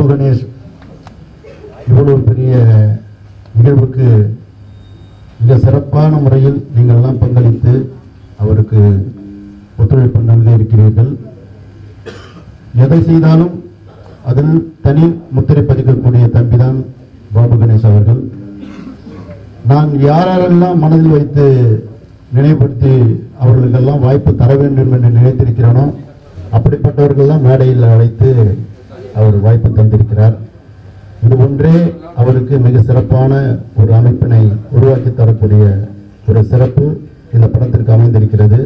பாபு கணேஷ் இவ்வளவு பெரிய நிகழ்வுக்கு மிக சிறப்பான முறையில் நீங்கள்லாம் பங்களித்து அவருக்கு ஒத்துழைப்பு நல்க இருக்கிறீர்கள். எதை செய்தாலும் அதில் தனி முத்திரை பதிக்கக்கூடிய தம்பிதான் பாபு கணேஷ் அவர்கள். நான் யாரெல்லாம் மனதில் வைத்து நினைவுபடுத்தி அவர்களுக்கெல்லாம் வாய்ப்பு தர வேண்டும் என்று நினைத்திருக்கிறேனோ அப்படிப்பட்டவர்கள்லாம் மேடையில் அழைத்து அவர் வாய்ப்பு தந்திருக்கிறார். இது ஒன்றே அவருக்கு மிக சிறப்பான ஒரு அமைப்பினை உருவாக்கி தரக்கூடிய ஒரு சிறப்பு இந்த படத்திற்கு அமைந்திருக்கிறது.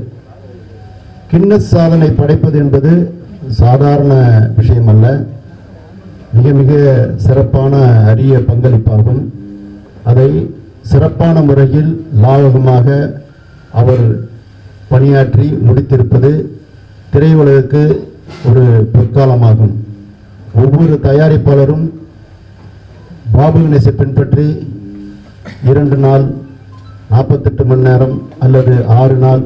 கின்னஸ் சாதனை படைப்பது என்பது சாதாரண விஷயம் அல்ல மிக மிக சிறப்பான அரிய பங்களிப்பாகும். அதை சிறப்பான முறையில் லாவகமாக அவர் பணியாற்றி முடித்திருப்பது திரையுலகுக்கு ஒரு பொற்காலமாகும். ஒவ்வொரு தயாரிப்பாளரும் பாபு கணேசை பின்பற்றி இரண்டு நாள் நாற்பத்தெட்டு மணி நேரம் அல்லது ஆறு நாள்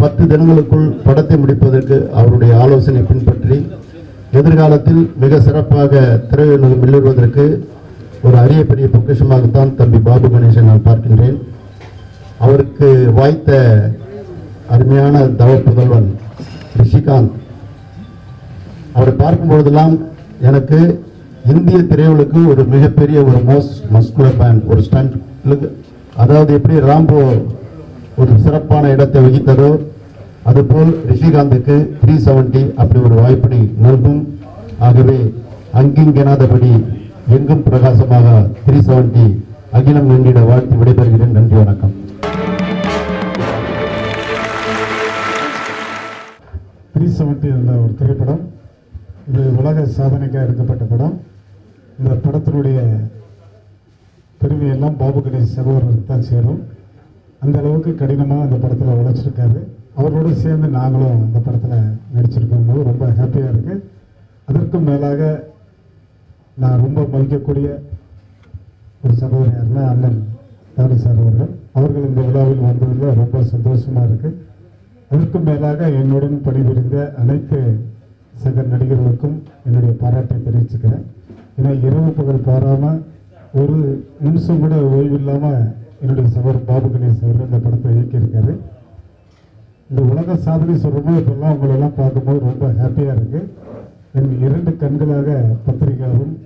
பத்து தினங்களுக்குள் படத்தை முடிப்பதற்கு அவருடைய ஆலோசனை பின்பற்றி எதிர்காலத்தில் மிக சிறப்பாக திரையுலகம் வெளியிடுவதற்கு ஒரு அரிய பெரிய பொக்கிஷமாகத்தான் தம்பி பாபு கணேசன் நான் பார்க்கின்றேன். அவருக்கு வாய்த்த அருமையான தவ புதல்வன் ரிஷிகாந்த். அவரை பார்க்கும் பொழுதெல்லாம் எனக்கு இந்திய திரையுலுக்கு ஒரு மிகப்பெரிய ஒரு மோஸ்ட் மஸ்குலர் பேண்ட் ஒரு ஸ்டண்ட் அதாவது எப்படி ராம்போ ஒரு சிறப்பான இடத்தை வகித்ததோ அதுபோல் ரிஷிகாந்துக்கு த்ரீ செவன்டி அப்படி ஒரு வாய்ப்பினை நல்கும். ஆகவே அங்கிங்கெனாதபடி எங்கும் பிரகாசமாக த்ரீ செவன்டி அகிலம் வேண்டிட வாழ்த்து விடைபெறுகிறேன். நன்றி வணக்கம். த்ரீ செவன்ட்டி என்ற ஒரு திரைப்படம். இது உலக சாதனைக்காக எடுக்கப்பட்ட படம். இந்த படத்தினுடைய பெருமையெல்லாம் பாபு கணேஷ் சகோதரருக்கு தான் சேரும். அந்த அளவுக்கு கடினமாக அந்த படத்தில் உழைச்சிருக்காரு. அவரோடு சேர்ந்து நாங்களும் அந்த படத்தில் நடிச்சிருக்கும் போது ரொம்ப ஹாப்பியாக இருக்குது அதற்கும் மேலாக நான் ரொம்ப மதிக்கக்கூடிய ஒரு சகோதரர் யாருன்னா அண்ணன் தாரி சார் அவர்கள். அவர்கள் இந்த விழாவில் வந்ததில் ரொம்ப சந்தோஷமாக இருக்குது அதற்கும் மேலாக என்னுடன் பணிபுரிந்த அனைத்து சக நடிகர்களுக்கும் என்னுடைய பாராட்டை தெரிவிச்சுக்கிறேன். ஏன்னா இரவு பகல் பாராமல் ஒரு நிமிஷம் கூட ஓய்வு இல்லாமல் என்னுடைய சகோதரர் பாபு கணேஷ் அவர்கள் இந்த படத்தை இயக்கியிருக்காரு. இந்த உலக சாதனை சொல்கிறோமோ இப்போல்லாம் உங்களெல்லாம் பார்க்கும்போது ரொம்ப ஹாப்பியாக இருக்குது என் இரண்டு கண்களாக பத்திரிகையாளரும்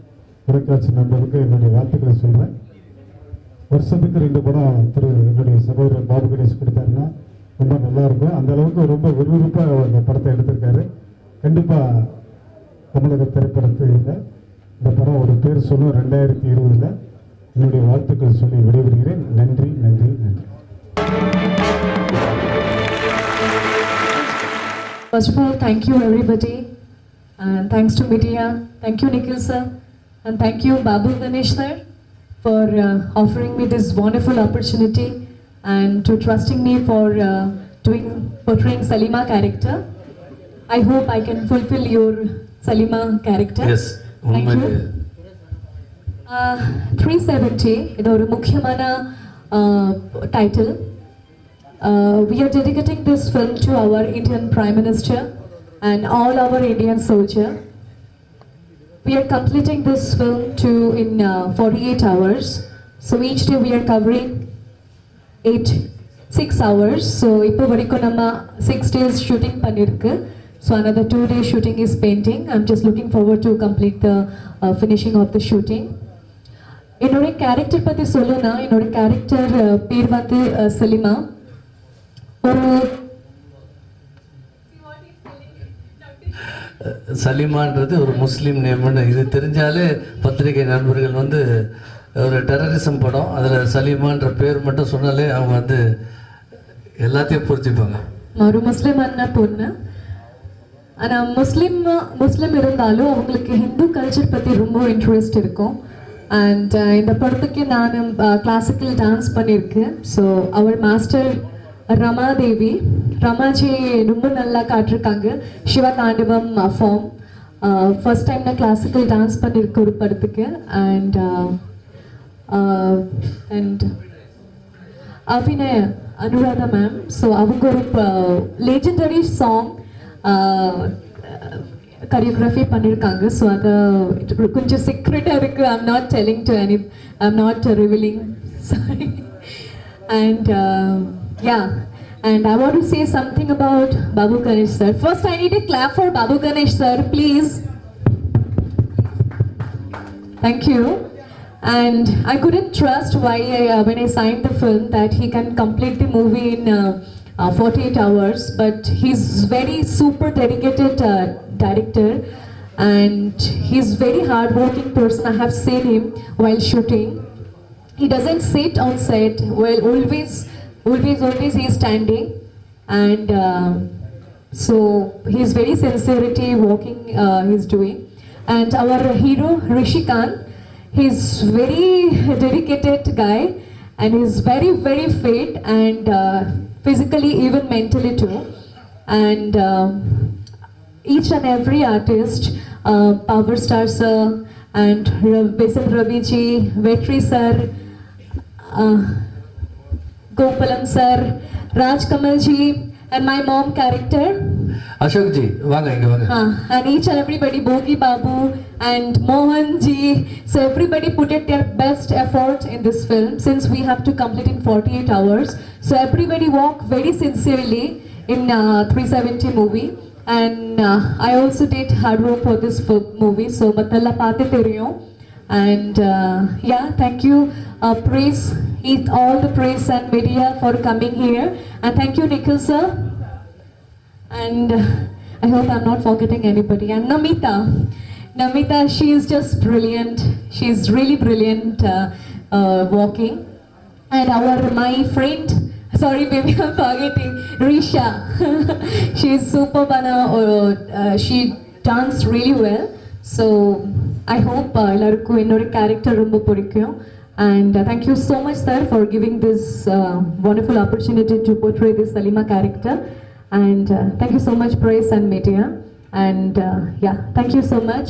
தொலைக்காட்சி நண்பருக்கு என்னுடைய வாழ்த்துக்களை சொல்கிறேன் வருஷத்துக்கு ரெண்டு படம் திரு என்னுடைய சகோதரர் பாபு கணேஷ் கொடுத்தாருன்னா ரொம்ப நல்லா இருக்கும். அந்த அளவுக்கு ரொம்ப விறுவிறுப்பாக அந்த படத்தை எடுத்திருக்காரு. கண்டிப்பாக தமிழக திரைப்படத்தில் இந்த படம் ஒரு பேர் சொல்லும் ரெண்டாயிரத்தி இருபதுல என்னுடைய வாழ்த்துக்கள் சொல்லி விடைபெறுகிறேன் நன்றி நன்றி நன்றி First of all, thank you everybody, and thanks to media. Thank you, Nikhil sir, and thank you, Babu Ganesh sir, for uh, offering me this wonderful opportunity and to trusting me for uh, doing portraying Salima character. I hope I can fulfill your Salima character. Yes Thank உண்மையிலே you. Three seventy இது ஒரு முக்கியமான title we are dedicating this film to our Indian Prime Minister and all our Indian soldier. We are completing this film to in uh, 48 hours. So each day we are covering eight, six hours. So இப்போ வரைக்கும் நம்ம six days shooting பண்ணிருக்கு. So another two days shooting is painting. I'm just looking forward to complete the uh, finishing of the shooting. என்னோட character பற்றி சொல்லணும்னா என்னோட character பேர் வந்து அஹ், சலிமா. ஒரு சலிமான்றது ஒரு முஸ்லீம் நேம்னு. இது தெரிஞ்சாலே பத்திரிகை நண்பர்கள் வந்து ஒரு டெரரிசம் படம். அதில் சலிமான்ற பேர் மட்டும் சொன்னாலே அவங்க வந்து எல்லாத்தையும் புரிஞ்சுப்பாங்க. ஒரு முஸ்லீம் அண்ணா பொண்ணு. ஆனால் முஸ்லீம் முஸ்லீம் இருந்தாலும் அவங்களுக்கு ஹிந்து கல்ச்சர் பற்றி ரொம்ப இன்ட்ரெஸ்ட் இருக்கும். அண்ட் uh, இந்த படத்துக்கு நான் கிளாசிக்கல் டான்ஸ் பண்ணியிருக்கேன். ஸோ அவர் மாஸ்டர் ரமாதேவி ரமாஜி ரொம்ப நல்லா காட்டிருக்காங்க. Shiva Tandavam form first time நான் கிளாசிக்கல் டான்ஸ் பண்ணியிருக்க ஒரு படத்துக்கு. And and uh, uh, Abhinaya Anuradha ma'am so அவங்க ஒரு லெஜெண்டரி சாங் கரியோகிராஃபி பண்ணியிருக்காங்க ஸோ அதை கொஞ்சம் சீக்ரெட்டாக இருக்குது I'm not telling to any I'm not revealing sorry and yeah And I want to say something about Babu Ganesh sir. First, I need a clap for Babu Ganesh sir, please. Thank you. And I couldn't trust why uh, when I signed the film that he can complete the movie in uh, uh, 48 hours. But he's very super dedicated uh, director, and he's very hardworking person. I have seen him while shooting. He doesn't sit on set. Well, always, always, always he's standing, and uh, so he's very sincerity walking. Uh, he's doing, and our hero Rishi Khan, he's very dedicated guy, and he's very very fit and uh, physically, even mentally too. And uh, each and every artist, uh, Power Star sir, and Basil Ravi ji, Vetri sir, uh, Gopalam sir, Raj ji, and my mom character. Ashok ji, vaanga inga and each and everybody, Bogi Babu, and Mohan ji. So everybody put it their best effort in this film since we have to complete in 48 hours. So everybody walk very sincerely in uh, 370 movie. And uh, I also did hard work for this movie. So Matalla Pate Teriyo. And uh, yeah, thank you, uh, praise, all the praise and media for coming here. And thank you, Nikhil sir. And uh, I hope I'm not forgetting anybody. And Namita. Namita, she is just brilliant. She's really brilliant uh, uh, walking. And our, my friend, sorry baby, I'm forgetting, Risha. she is superb and uh, uh, she danced really well. So I hope uh, எல்லாருக்கும் என்னோட character ரொம்ப பிடிக்கும் and uh, thank you so much sir for giving this uh, wonderful opportunity to portray this Salima character and uh, thank you so much praise And uh, yeah thank you so much.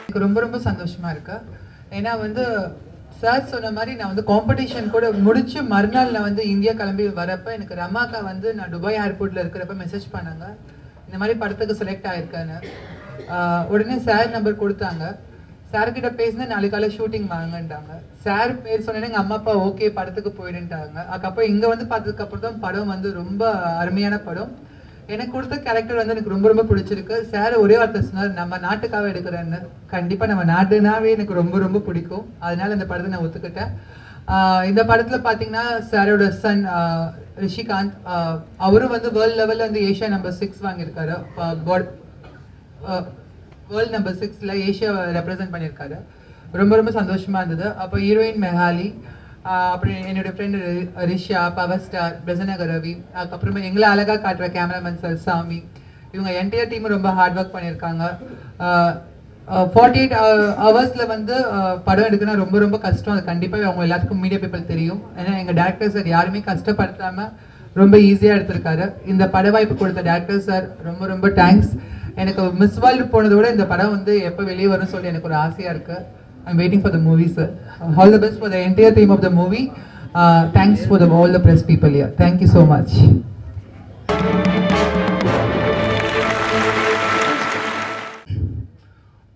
எனக்கு ரொம்ப ரொம்ப சந்தோஷமா இருக்கு. ஏன்னா வந்து sir சொன்ன மாதிரி நான் வந்து காம்படிஷன் கூட முடிச்சு மறுநாள் நான் வந்து இந்தியா கிளம்பி வரப்ப எனக்கு ரமாக்கா வந்து நான் துபாய் ஏர்போர்ட்ல இருக்கிறப்ப மெசேஜ் பண்ணாங்க. இந்த மாதிரி படத்துக்கு செலக்ட் ஆயிருக்கேன்னு. உடனே சார் நம்பர் கொடுத்தாங்க. சார் கிட்ட பேசினா நாளைக்கு காலை ஷூட்டிங் வாங்கன்ட்டாங்க. சார் பேர் சொன்னேன் எங்கள் அம்மா அப்பா ஓகே படத்துக்கு போயிடுன்ட்டாங்க. அதுக்கப்புறம் இங்கே வந்து பார்த்ததுக்கு அப்புறம் தான் படம் வந்து ரொம்ப அருமையான படம். எனக்கு கொடுத்த கேரக்டர் வந்து எனக்கு ரொம்ப ரொம்ப பிடிச்சிருக்கு. சார் ஒரே வார்த்தை சொன்னார் நம்ம நாட்டுக்காக எடுக்கிறேன்னு. கண்டிப்பாக நம்ம நாட்டுனாவே எனக்கு ரொம்ப ரொம்ப பிடிக்கும். அதனால இந்த படத்தை நான் ஒத்துக்கிட்டேன். இந்த படத்தில் பார்த்தீங்கன்னா சாரோட சன் ரிஷிகாந்த் அவரும் வந்து வேர்ல்ட் லெவலில் வந்து ஏஷியா நம்பர் சிக்ஸ் வாங்கியிருக்காரு. வேர்ல்ட் நம்பர் சிக்ஸில் ஏஷியாவை ரெப்ரசென்ட் பண்ணியிருக்காரு. ரொம்ப ரொம்ப சந்தோஷமாக இருந்தது. அப்போ ஹீரோயின் மெஹாலி அப்புறம் என்னுடைய ஃப்ரெண்டு ரிஷா பவர் ஸ்டார் பிரசனக ரவி அதுக்கப்புறமா எங்களை அழகா காட்டுற கேமராமேன் சார் சாமி. இவங்க என்டையர் டீம் ரொம்ப ஹார்ட் ஒர்க் பண்ணியிருக்காங்க. ஃபார்ட்டி எயிட் ஹவர்ஸில் வந்து படம் எடுக்கணும் ரொம்ப ரொம்ப கஷ்டம். அது கண்டிப்பாக அவங்க எல்லாத்துக்கும் மீடியா பீப்பிள் தெரியும். ஏன்னா எங்கள் டேரக்டர் சார் யாருமே கஷ்டப்படுத்தாமல் ரொம்ப ஈஸியாக எடுத்திருக்காரு. இந்த பட வாய்ப்பு கொடுத்த டேரக்டர் சார் ரொம்ப ரொம்ப தேங்க்ஸ் எனக்கு மிஸ் வேர்ல்டு போனதை விட இந்த படம் வந்து எப்போ வெளியே வரும்னு சொல்லி எனக்கு ஒரு ஆசையாக இருக்கு. I'm waiting for the movie sir all the best for the entire team of the movie thanks for the all the press people here thank you so much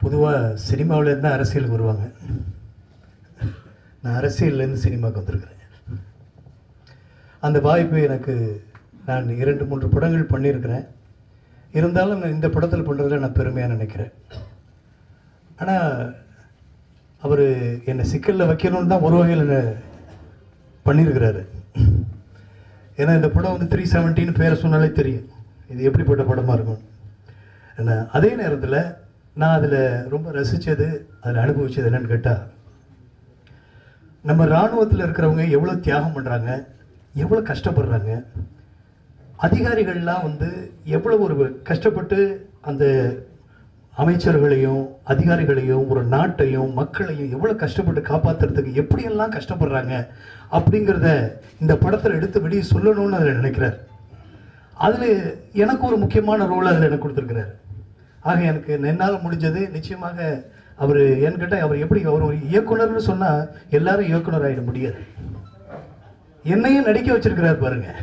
பொதுவாக சினிமாவிலேருந்து தான் அரசியலுக்கு வருவாங்க. நான் அரசியல்லேருந்து சினிமாவுக்கு வந்திருக்கிறேன். அந்த வாய்ப்பு எனக்கு நான் இரண்டு மூன்று படங்கள் பண்ணியிருக்கிறேன். இருந்தாலும் நான் இந்த படத்தில் பண்ணுறதுல நான் பெருமையாக நினைக்கிறேன். ஆனால் அவர் என்னை சிக்கலில் வைக்கணும்னு தான் ஒரு வகையில் என்னை பண்ணியிருக்கிறாரு ஏன்னா இந்த படம் வந்து த்ரீ செவன்ட்டின்னு பேரை சொன்னாலே தெரியும். இது எப்படிப்பட்ட படமாக இருக்கும். என்ன அதே நேரத்தில் நான் அதில் ரொம்ப ரசித்தது அதில் அனுபவித்தது என்னன்னு கேட்டால் நம்ம இராணுவத்தில் இருக்கிறவங்க எவ்வளோ தியாகம் பண்ணுறாங்க எவ்வளோ கஷ்டப்படுறாங்க அதிகாரிகள்லாம் வந்து எவ்வளோ ஒரு கஷ்டப்பட்டு அந்த அமைச்சர்களையும் அதிகாரிகளையும் ஒரு நாட்டையும் மக்களையும் எவ்வளோ கஷ்டப்பட்டு காப்பாற்றுறதுக்கு எப்படியெல்லாம் கஷ்டப்படுறாங்க அப்படிங்கிறத இந்த படத்தில் எடுத்து வெளியே சொல்லணும்னு அதில் நினைக்கிறார். அதில் எனக்கு ஒரு முக்கியமான ரோல் அதில் எனக்கு கொடுத்துருக்கிறார். ஆக எனக்கு என்னால் முடிஞ்சது. நிச்சயமாக அவர் என்கிட்ட அவர் எப்படி அவர் ஒரு இயக்குனர்னு சொன்னால் எல்லாரும் இயக்குனர் ஆகிட முடியாது. என்னையும் நடிக்க வச்சிருக்கிறார் பாருங்கள்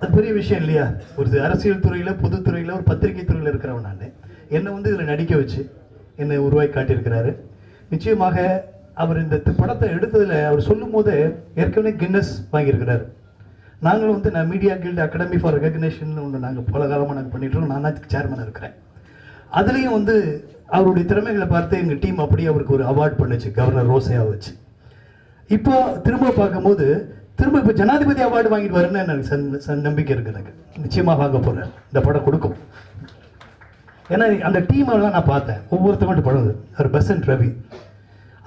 அது பெரிய விஷயம் இல்லையா? ஒரு அரசியல் துறையில் பொதுத்துறையில் ஒரு பத்திரிகை துறையில் இருக்கிறவன் நான். என்னை வந்து இதில் நடிக்க வச்சு என்னை உருவாக்கி காட்டியிருக்கிறாரு. நிச்சயமாக அவர் இந்த படத்தை எடுத்ததில் அவர் சொல்லும் போது ஏற்கனவே கின்னஸ் வாங்கியிருக்கிறாரு. நாங்களும் வந்து நான் media guild academy for recognition ஒன்று நாங்கள் பல காலமாக நாங்கள் பண்ணிட்டுருக்கோம் நான் தான் சேர்மனாக இருக்கிறேன். அதுலேயும் வந்து அவருடைய திறமைகளை பார்த்து எங்கள் டீம் அப்படியே அவருக்கு ஒரு அவார்ட் பண்ணுச்சு கவர்னர் ரோசையாக வச்சு. இப்போ திரும்ப பார்க்கும்போது திரும்ப இப்போ ஜனாதிபதி அவார்டு வாங்கிட்டு வரேன்னு எனக்கு சன் சன் நம்பிக்கை இருக்குது எனக்கு. நிச்சயமாக வாங்க போகிறேன் இந்த படம் கொடுக்கும். ஏன்னா அந்த டீம் எல்லாம் நான் பார்த்தேன். ஒவ்வொருத்தவங்க படம் அவர் பெசன்ட் ரவி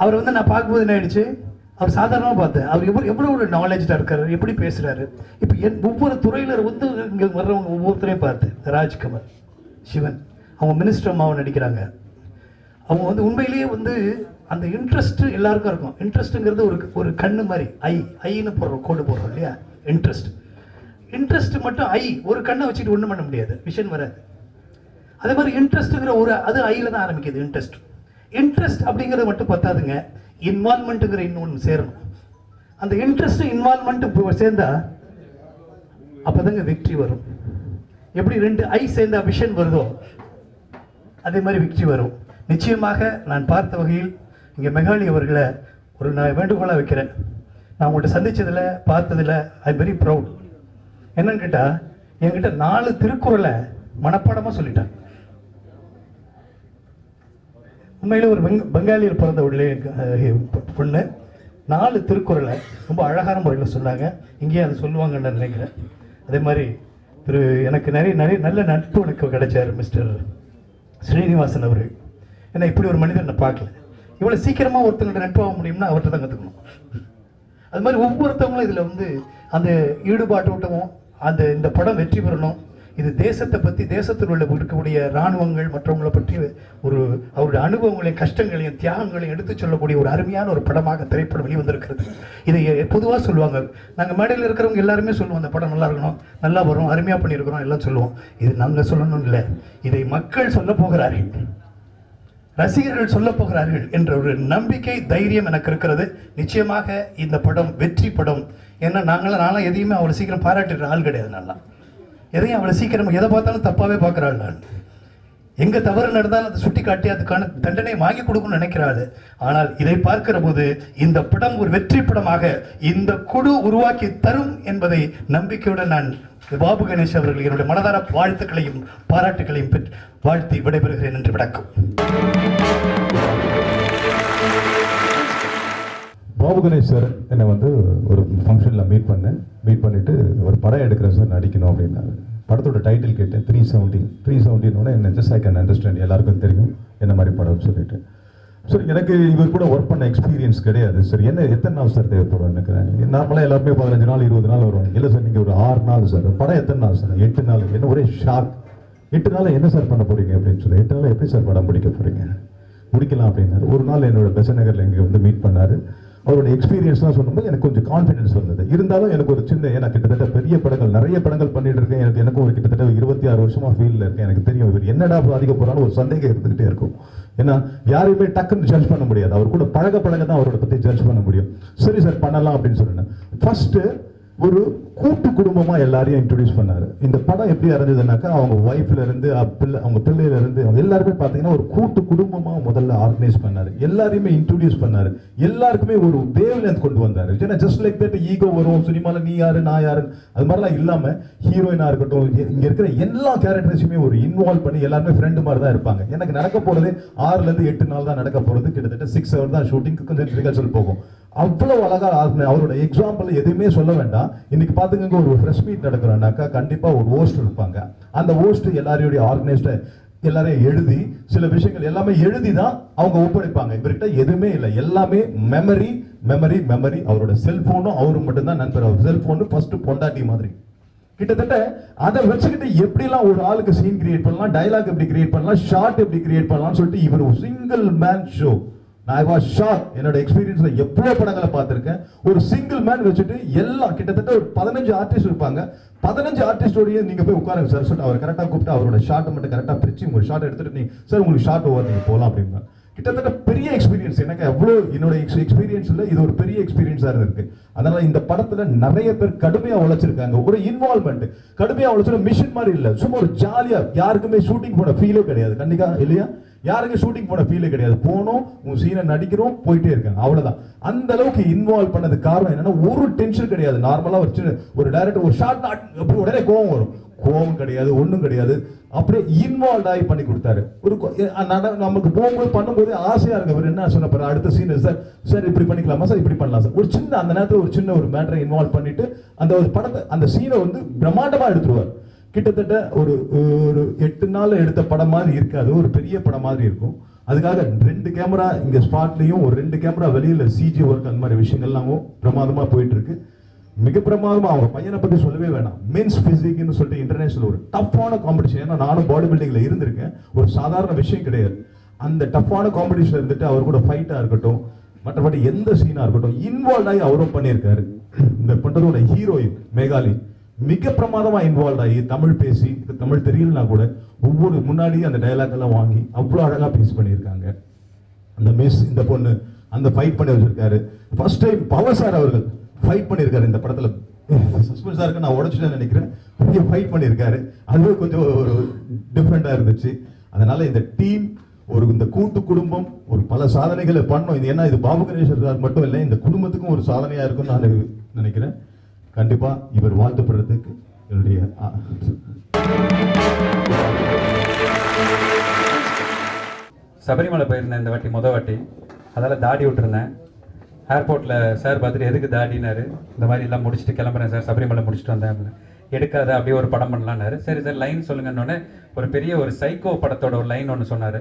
அவர் வந்து நான் பார்க்கும்போது என்ன ஆயிடுச்சு? அவர் சாதாரணமாக பார்த்தேன். அவர் எவ்வளோ எவ்வளோ ஒரு நாலேஜாக இருக்காரு? எப்படி பேசுகிறாரு இப்போ என் ஒவ்வொரு துறையில் வந்து இங்கே வர்றவங்க ஒவ்வொருத்தரையும் பார்த்தேன். ராஜ்குமார் சிவன். அவங்க மினிஸ்டர் அம்மாவை நடிக்கிறாங்க. அவங்க வந்து உண்மையிலேயே வந்து அந்த இன்ட்ரெஸ்ட் எல்லாருக்கும் இருக்கும். இன்ட்ரெஸ்ட்டுங்கிறது ஒரு ஒரு கண்ணு மாதிரி. ஐ ஐன்னு போடுறோம் கோடு போடுறோம் இல்லையா? இன்ட்ரெஸ்ட் இன்ட்ரெஸ்ட் மட்டும் ஐ ஒரு கண்ணை வச்சுட்டு ஒன்றும் பண்ண முடியாது. விஷன் வராது. அதே மாதிரி இன்ட்ரெஸ்ட்டுங்கிற ஒரு அது ஐயில் தான் ஆரம்பிக்குது இன்ட்ரெஸ்ட் இன்ட்ரெஸ்ட் அப்படிங்கிறது மட்டும் பத்தாதுங்க. இன்வால்மெண்ட்டுங்கிற இன்னொன்று சேரணும். அந்த இன்ட்ரெஸ்ட் இன்வால்மெண்ட் சேர்ந்தா அப்பதாங்க வெற்றி வரும். எப்படி ரெண்டு ஐ சேர்ந்தா விஷன் வருதோ அதே மாதிரி வெற்றி வரும். நிச்சயமாக நான் பார்த்த வகையில் இங்கே மெகாலி அவர்களை ஒரு நான் வேண்டுகோளாக வைக்கிறேன். நான் உங்கள்கிட்ட சந்தித்ததில் பார்த்ததில் ஐ வெரி ப்ரௌட் என்னன்னு கேட்டால் என்கிட்ட நாலு திருக்குறளை மனப்பாடமாக சொல்லிட்டேன் உண்மையில் ஒரு பெங் பெங்காலியில் பிறந்த உள்ளே பொண்ணு. நாலு திருக்குறளை ரொம்ப அழகான முறையில் சொன்னாங்க. இங்கேயே அதை சொல்லுவாங்கன்னு நான் நினைக்கிறேன். அதே மாதிரி திரு எனக்கு நிறைய நிறைய நல்ல நட்பு எனக்கு கிடைச்சார் மிஸ்டர் ஸ்ரீனிவாசன் அவர் ஏன்னா இப்படி ஒரு மனிதன் நான் பார்க்கல. இவ்வளோ சீக்கிரமாக ஒருத்தங்கள்ட்ட நட்பாக முடியும்னா அவர்கிட்ட தான் கற்றுக்கணும் அது மாதிரி ஒவ்வொருத்தவங்களும் இதில் வந்து அந்த ஈடுபாட்டோட்டமும் அந்த இந்த படம் வெற்றி பெறணும். இது தேசத்தை பற்றி தேசத்தில் உள்ள இருக்கக்கூடிய இராணுவங்கள் மற்றவங்களை பற்றி ஒரு அவருடைய அனுபவங்களையும் கஷ்டங்களையும் தியாகங்களையும் எடுத்துச் சொல்லக்கூடிய ஒரு அருமையான ஒரு படமாக திரைப்படம் வெளிவந்திருக்கிறது. இதை பொதுவாக சொல்லுவாங்க. நாங்கள் மேடையில் இருக்கிறவங்க எல்லாருமே சொல்லுவோம் அந்த படம் நல்லா இருக்கணும் நல்லா வரும் அருமையாக பண்ணியிருக்கிறோம் எல்லாம் சொல்லுவோம். இது நாங்கள் சொல்லணும் இல்லை இதை மக்கள் சொல்ல போகிறார்கள். ரசிகர்கள் சொல்ல போகிறார்கள் என்ற ஒரு நம்பிக்கை தைரியம் எனக்கு இருக்கிறது. நிச்சயமாக இந்த படம் வெற்றி படம். ஏன்னா நாங்களாம் நானும் எதையுமே அவ்வளோ சீக்கிரம் பாராட்டுற ஆள் கிடையாது நல்லா எதையும் அவ்வளோ சீக்கிரம் எதை பார்த்தாலும் தப்பாகவே பார்க்குறாள் நான். எங்க தவறு நடந்தாலும் அதை சுட்டி காட்டி அதுக்கான தண்டனை வாங்கி கொடுக்கணும்னு நினைக்கிறாள். ஆனால் இதை பார்க்கிற போது இந்த படம் ஒரு வெற்றி படமாக இந்த குழு உருவாக்கி தரும் என்பதை நம்பிக்கையுடன் நான் பாபு கணேஷ் அவர்கள் என்னுடைய மனதார வாழ்த்துக்களையும் பாராட்டுகளையும் பெற்று வாழ்த்தி விடைபெறுகிறேன். என்று விளக்கம் பாபு கணேஷ் சார் என்னை வந்து ஒரு ஃபங்க்ஷனில் மீட் பண்ணேன். மீட் பண்ணிவிட்டு ஒரு படம் எடுக்கிறேன் சார் நடிக்கணும் அப்படின்னாரு. படத்தோட டைட்டில் கேட்டேன் த்ரீ செவன்டீன் த்ரீ செவன்டீனோட என்ன ஜஸ்ட் ஐ கேன் அண்டர்ஸ்டாண்ட் எல்லாருக்கும் தெரியும் என்ன மாதிரி படம்னு சொல்லிட்டு. சரி எனக்கு இவர் கூட ஒர்க் பண்ண எக்ஸ்பீரியன்ஸ் கிடையாது. சார் என்ன எத்தனை நாள் சார் தேவைப்படும் எனக்கு? நார்மலாக எல்லாருமே பதினஞ்சு நாள் இருபது நாள் வருவாங்க. இல்லை சார் நீங்கள் ஒரு ஆறு நாள் சார் படம் எத்தனை நாள் சார் எட்டு நாள். என்ன ஒரே ஷாக் எட்டு நாள் என்ன சார் பண்ண போறீங்க அப்படின்னு சொல்லி எட்டு நாள் எப்படி சார் படம் முடிக்க போறீங்க? முடிக்கலாம் அப்படின்னாரு. ஒரு நாள் என்னோட பெசநகரில் இங்கே வந்து மீட் பண்ணார். அவருடைய எக்ஸ்பீரியன்ஸ்லாம் சொல்லும்போது எனக்கு கொஞ்சம் கான்ஃபிடன்ஸ் வந்தது. இருந்தாலும் எனக்கு ஒரு சின்ன ஏன்னா கிட்டத்தட்ட பெரிய படங்கள் நிறைய படங்கள் பண்ணிட்டு இருக்கேன். எனக்கு எனக்கும் ஒரு கிட்டத்தட்ட இருபத்தி ஆறு வருஷமா ஃபீல்டில் இருக்கேன். எனக்கு தெரியும் இவர் என்னடா பாதிக்க போகிறாலும் ஒரு சந்தேகம் இருந்துகிட்டே இருக்கும். ஏன்னா யாரையுமே டக்குன்னு ஜட்ஜ் பண்ண முடியாது. அவர் கூட பழக பழக தான் அவரோட பற்றி ஜட்ஜ் பண்ண முடியும். சரி சார் பண்ணலாம் அப்படின்னு சொன்னேன். ஃபஸ்ட்டு ஒரு கூட்டு குடும்பமாக எல்லாரையும் இன்ட்ரடியூஸ் பண்ணார். இந்த படம் எப்படி அறிஞ்சதுனாக்கா அவங்க ஒய்ஃப்ல இருந்து பிள்ளை அவங்க பிள்ளையிலேருந்து அவங்க எல்லாருமே பார்த்தீங்கன்னா ஒரு கூட்டு குடும்பமாக முதல்ல ஆர்கனைஸ் பண்ணார். எல்லாரையுமே இன்ட்ரடியூஸ் பண்ணார். எல்லாருக்குமே ஒரு வேவ் லென்த் கொண்டு வந்தார். ஏன்னா ஜஸ்ட் லைக் தட் ஈகோ வரும் சினிமால நீ யாரு நான் யாரு அது மாதிரிலாம் இல்லாமல் ஹீரோயினா இருக்கட்டும் இங்கே இருக்கிற எல்லா கேரக்டர்ஸுமே ஒரு இன்வால்வ் பண்ணி எல்லாருமே ஃப்ரெண்டு மாதிரி தான் இருப்பாங்க. எனக்கு நடக்க போகிறது ஆறுலேருந்து எட்டு நாள் தான் நடக்க போகிறது கிட்டத்தட்ட சிக்ஸ் ஹவர் தான் ஷூட்டிங் கொஞ்சம் ரிகர்சல் போகும். அவ்வளவு அழகா ஆர்கனை- அவரோட எக்ஸாம்பிள் எதுவுமே சொல்ல வேண்டாம். இன்னைக்கு பாத்துக்கங்க ஒரு ஃப்ரெஷ் மீட் நடக்கிறோம்னாக்கா கண்டிப்பா ஒரு ஹோஸ்ட் இருப்பாங்க. அந்த ஹோஸ்ட் எல்லாரையுடைய ஆர்கனைஸ்ட எல்லாரையும் எழுதி சில விஷயங்கள் எல்லாமே எழுதி தான் அவங்க ஒப்படைப்பாங்க. இவர்கிட்ட எதுவுமே இல்லை. எல்லாமே மெமரி மெமரி மெமரி அவரோட செல்போனும் அவரும் மட்டும்தான் நண்பர். அவர் செல்போனு ஃபர்ஸ்ட் பொண்டாட்டி மாதிரி. கிட்டத்தட்ட அதை வச்சுக்கிட்டு எப்படிலாம் ஒரு ஆளுக்கு சீன் கிரியேட் பண்ணலாம் டைலாக் எப்படி கிரியேட் பண்ணலாம் ஷார்ட் எப்படி கிரியேட் பண்ணலாம்னு சொல்லிட்டு இவர் ஒரு சிங்கிள் மேன் ஷோ நான் வாஸ் ஷாக் என்னோட எக்ஸ்பீரியன்ஸில் எவ்வளோ படங்களை பார்த்துருக்கேன். ஒரு சிங்கிள் மேன் வச்சுட்டு எல்லாம் கிட்டத்தட்ட ஒரு பதினஞ்சு ஆர்டிஸ்ட் இருப்பாங்க. பதினஞ்சு ஆர்டிஸ்டோடய நீங்கள் போய் உட்காருங்க சார் சொல்லிட்டு அவர் கரெக்டாக கூப்பிட்டு அவரோட ஷார்ட்டை மட்டும் கரெக்டாக பிரிச்சு உங்கள் ஷார்ட் எடுத்துகிட்டு நீங்கள் சார் உங்களுக்கு ஷார்ட் ஓவர் நீங்கள் போகலாம் அப்படிங்க கிட்டத்தட்ட பெரிய எக்ஸ்பீரியன்ஸ் எனக்கு அவ்வளோ என்னோட எக்ஸ்பீரியன்ஸில் இது ஒரு பெரிய எக்ஸ்பீரியன்ஸாக இருக்கு அதனால இந்த படத்தில் நிறைய பேர் கடுமையாக உழைச்சிருக்காங்க. ஒரு இன்வால்மெண்ட் கடுமையாக உழைச்சிரு மிஷின் மாதிரி இல்லை. சும்மா ஒரு ஜாலியாக யாருக்குமே ஷூட்டிங் போன ஃபீலே கிடையாது. கண்டிப்பாக இல்லையா? யாருக்கும் ஷூட்டிங் போன ஃபீலே கிடையாது. போனோம் உன் சீனை நடிக்கிறோம் போயிட்டே இருக்காங்க. அவ்வளோதான் அந்த அளவுக்கு இன்வால்வ் பண்ணது காரணம் என்னன்னா ஒரு டென்ஷன் கிடையாது. நார்மலாக ஒரு ஒரு டேரக்டர் ஒரு ஷார்ட் அப்படி உடனே கோவம் வரும். கோபம் கிடையாது ஒன்றும் கிடையாது. அப்படியே இன்வால்வ் ஆகி பண்ணி கொடுத்தாரு. ஒரு கொ- நட- நமக்கு போகும்போது பண்ணும்போது ஆசையாக இருக்கு. அவர் என்ன சொன்ன பாரு அடுத்த சீன் சார் சார் இப்படி பண்ணிக்கலாமா சார் இப்படி பண்ணலாம் சார் ஒரு சின்ன அந்த நேரத்தில் ஒரு சின்ன ஒரு மேட்டரை இன்வால்வ் பண்ணிட்டு அந்த ஒரு படத்தை அந்த சீனை வந்து பிரம்மாண்டமாக எடுத்துருவார். கிட்டத்தட்ட ஒரு ஒரு எட்டு நாள் எடுத்த படம் மாதிரி இருக்காது. ஒரு பெரிய படம் மாதிரி இருக்கும். அதுக்காக ரெண்டு கேமரா இங்கே ஸ்பாட்லேயும் ஒரு ரெண்டு கேமரா வெளியில் சிஜி ஒர்க் அந்த மாதிரி விஷயங்கள்லாமும் பிரமாதமாக போயிட்டு இருக்கு. மிக பிரமாதமாக அவங்க பையனை பற்றி சொல்லவே வேணாம். மென்ஸ் பிசிக்னு சொல்லிட்டு இன்டர்நேஷனல் ஒரு டஃப்பான காம்படிஷன் ஏன்னா நானும் பாடி பில்டிங்கில் இருந்திருக்கேன். ஒரு சாதாரண விஷயம் கிடையாது. அந்த டஃப்பான காம்படிஷன் இருந்துட்டு அவர் கூட ஃபைட்டாக இருக்கட்டும் மற்றபடி எந்த சீனாக இருக்கட்டும் இன்வால்வ் ஆகி அவரும் பண்ணியிருக்காரு. இந்த பண்ணுறதோட ஹீரோயின் மேகாலி மிக பிரமாதமாக இன்வால்வ் ஆகி தமிழ் பேசி தமிழ் தெரியலனா கூட ஒவ்வொரு முன்னாடியும் அந்த டைலாக் எல்லாம் வாங்கி அவ்வளோ அழகாக பேசி பண்ணியிருக்காங்க. அந்த மிஸ் இந்த பொண்ணு அந்த ஃபைட் பண்ணி வச்சிருக்காரு. ஃபர்ஸ்ட் டைம் பவர் சார் அவர்கள். ஃபைட் பண்ணியிருக்காரு இந்த படத்தில். சஸ்பென்ஸாக இருக்கு நான் உடச்சுட்டேன் நினைக்கிறேன். பெரிய ஃபைட் பண்ணியிருக்காரு. அதுவே கொஞ்சம் ஒரு டிஃப்ரெண்ட்டாக இருந்துச்சு. அதனால் இந்த டீம் ஒரு இந்த கூட்டு குடும்பம் ஒரு பல சாதனைகளை பண்ணோம். இது ஏன்னா இது பாபு கணேசர் சார் மட்டும் இல்லை இந்த குடும்பத்துக்கும் ஒரு சாதனையாக இருக்கும்னு நான் நினைக்கிறேன். கண்டிப்பாக இவர் வாழ்த்துப்படுறதுக்கு என்னுடைய சபரிமலை போயிருந்தேன் இந்த வாட்டி முத வாட்டி. அதால் தாடி விட்டுருந்தேன். ஏர்போர்ட்டில் சார் பார்த்துட்டு எதுக்கு தாடினாரு இந்த மாதிரி எல்லாம் முடிச்சுட்டு கிளம்புறேன் சார் சபரிமலை முடிச்சுட்டு வந்தேன். அப்படின்னு. எடுக்காத அப்படியே ஒரு படம் பண்ணலான்னாரு சரி சார் லைன் சொல்லுங்கன்னொடனே ஒரு பெரிய ஒரு சைக்கோ படத்தோட ஒரு லைன் ஒன்று சொன்னார்.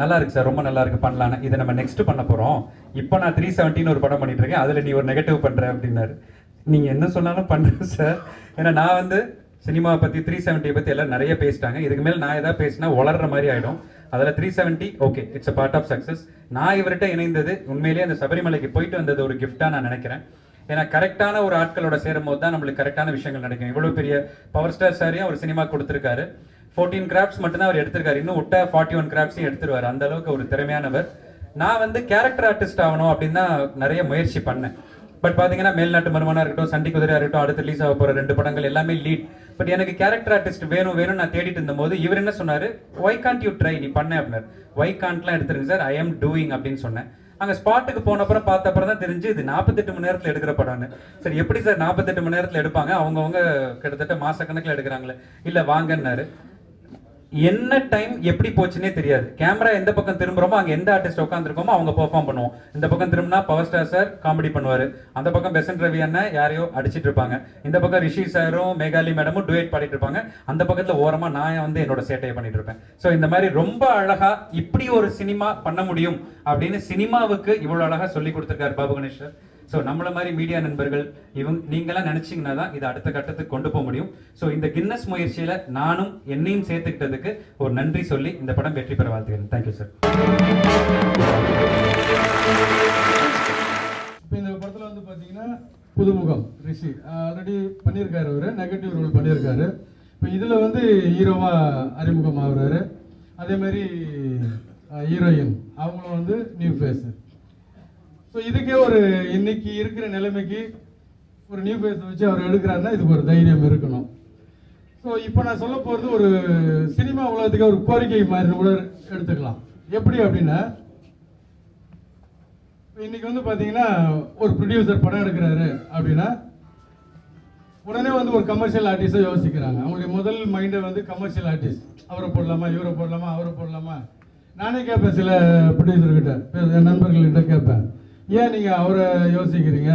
நல்லா இருக்கு சார் ரொம்ப நல்லா இருக்கு பண்ணலான்னு இதை நம்ம நெக்ஸ்ட் பண்ண போகிறோம் இப்போ நான் த்ரீ செவன்ட்டின்னு ஒரு படம் பண்ணிட்டு இருக்கேன். அதில் நீ ஒரு நெகட்டிவ் பண்ணுற அப்படின்னாரு. நீங்கள் என்ன சொன்னாலும் பண்ணுறேன் சார் ஏன்னா நான் வந்து சினிமாவை பற்றி த்ரீ செவன்ட்டியை பற்றி எல்லாம் நிறைய பேசிட்டாங்க. இதுக்கு மேலே நான் ஏதாவது பேசினா வளர்ற மாதிரி ஆகிடும் அதில் three seventy okay it's a part of success நான் இவர்கிட்ட இணைந்தது உண்மையிலேயே அந்த சபரிமலைக்கு போயிட்டு வந்தது ஒரு கிஃப்டாக நான் நினைக்கிறேன். ஏன்னா கரெக்டான ஒரு ஆட்களோட சேரும் போது தான் நம்மளுக்கு கரெக்டான விஷயங்கள் நடக்கும். இவ்வளோ பெரிய பவர் ஸ்டார் சாரையும் அவர் சினிமா கொடுத்துருக்காரு. ஃபோர்டீன் கிராஃப்ட்ஸ் மட்டும் தான் அவர் எடுத்திருக்காரு. இன்னும் விட்டா ஃபார்ட்டி ஒன் கிராஃப்ட்ஸையும் எடுத்துருவார். அந்த அளவுக்கு ஒரு திறமையானவர். நான் வந்து கேரக்டர் ஆர்டிஸ்ட் ஆகணும் அப்படின்னு தான் நிறைய முயற்சி பண்ணேன். பட் பாத்தீங்கன்னா மேல்நாட்டு மருமனா இருக்கட்டும் சண்டி குதிரையா இருக்கட்டும் அடுத்து ரிலீஸ் ஆக போற ரெண்டு படங்கள் எல்லாமே லீட் பட் எனக்கு கேரக்டர் ஆர்டிஸ்ட் வேணும் வேணும் நான் தேடிட்டு இருந்த போது இவர் என்ன சொன்னாரு? ஒய் கான்ட் யூ ட்ரை நீ பண்ண அப்படின்னாரு. ஒய் கான்ட்லாம் எடுத்துருங்க சார். ஐ எம் டூயிங் அப்படின்னு சொன்னேன். அங்கே ஸ்பாட்டுக்கு போன அப்புறம் பார்த்த அப்புறம் தான் தெரிஞ்சு இது நாற்பத்தெட்டு மணி நேரத்துல எடுக்கிற படம்னு. சரி எப்படி சார் நாற்பத்தெட்டு மணி நேரத்துல எடுப்பாங்க? அவங்கவுங்க கிட்டத்தட்ட மாசக்கணக்கில் எடுக்கிறாங்களே. இல்லை வாங்கன்னாரு. என்ன டைம் எப்படி போச்சுன்னே தெரியாது. கேமரா எந்த பக்கம் திரும்புறோமோ அங்கே எந்த ஆர்டிஸ்ட் உட்காந்துருக்கோமோ அவங்க பெர்ஃபார்ம் பண்ணுவோம். இந்த பக்கம் திரும்பினா பவர் ஸ்டார் சார் காமெடி பண்ணுவாரு. அந்த பக்கம் பெசன்ட் ரவி அண்ணன் யாரையோ அடிச்சிட்டு இருப்பாங்க. இந்த பக்கம் ரிஷி சாரும் மேகாலி மேடமும் டுவேட் பாடிட்டு இருப்பாங்க. அந்த பக்கத்தில் ஓரமா நான் வந்து என்னோட சேட்டையை பண்ணிட்டு இருப்பேன். ஸோ இந்த மாதிரி ரொம்ப அழகா இப்படி ஒரு சினிமா பண்ண முடியும் அப்படின்னு சினிமாவுக்கு இவ்வளோ அழகாக சொல்லி கொடுத்துருக்காரு பாபு கணேஷ் ஸோ நம்மள மாதிரி மீடியா நண்பர்கள் இவங்க நீங்களாம் நினைச்சீங்கன்னா தான் இதை அடுத்த கட்டத்துக்கு கொண்டு போக முடியும். ஸோ இந்த கின்னஸ் முயற்சியில நானும் என்னையும் சேர்த்துக்கிட்டதுக்கு ஒரு நன்றி சொல்லி இந்த படம் வெற்றி பெற வாழ்த்துக்கிறேன் தேங்க்யூ சார் இப்போ இந்த படத்தில் வந்து பார்த்தீங்கன்னா புதுமுகம் ரிஷி. ஆல்ரெடி பண்ணியிருக்காரு அவர் நெகட்டிவ் ரோல் பண்ணியிருக்காரு. இப்போ இதில் வந்து ஹீரோவாக அறிமுகம் ஆகுறாரு அதே மாதிரி ஹீரோயின் அவங்களும் வந்து நியூ ஃபேஸு ஸோ இதுக்கே ஒரு இன்னைக்கு இருக்கிற நிலைமைக்கு ஒரு நியூ ஃபேஸ் வச்சு அவர் எடுக்கிறாருன்னா இதுக்கு ஒரு தைரியம் இருக்கணும். ஸோ இப்போ நான் சொல்ல போகிறது ஒரு சினிமா உலகத்துக்கு ஒரு கோரிக்கை மாதிரி கூட எடுத்துக்கலாம். எப்படி அப்படின்னா இன்னைக்கு வந்து பார்த்தீங்கன்னா ஒரு ப்ரொடியூசர் படம் எடுக்கிறாரு அப்படின்னா உடனே வந்து ஒரு கமர்ஷியல் ஆர்டிஸ்டை யோசிக்கிறாங்க. அவங்களுடைய முதல் மைண்டை வந்து கமர்ஷியல் ஆர்டிஸ்ட் அவரை போடலாமா இவரை போடலாமா அவரை போடலாமா? நானே கேட்பேன் சில ப்ரொடியூசர்கிட்ட என் நண்பர்கள்கிட்ட கேட்பேன். ஏன் நீங்கள் அவரை யோசிக்கிறீங்க?